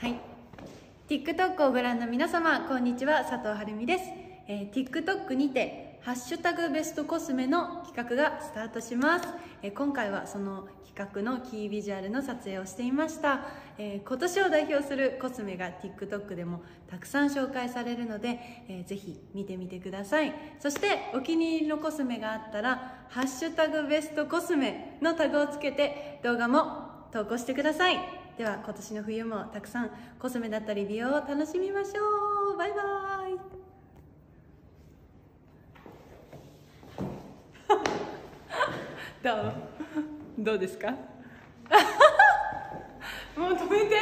はい。TikTok をご覧の皆様こんにちは佐藤晴美です、えー、TikTok にてハッシュタグベストコスメの企画がスタートします、えー、今回はその企画のキービジュアルの撮影をしていました、えー、今年を代表するコスメが TikTok でもたくさん紹介されるので、えー、ぜひ見てみてください。そしてお気に入りのコスメがあったら「ハッシュタグベストコスメ」のタグをつけて動画も投稿してください。では今年の冬もたくさんコスメだったり美容を楽しみましょう。バイバイ。どう？どうですか？もう止めて。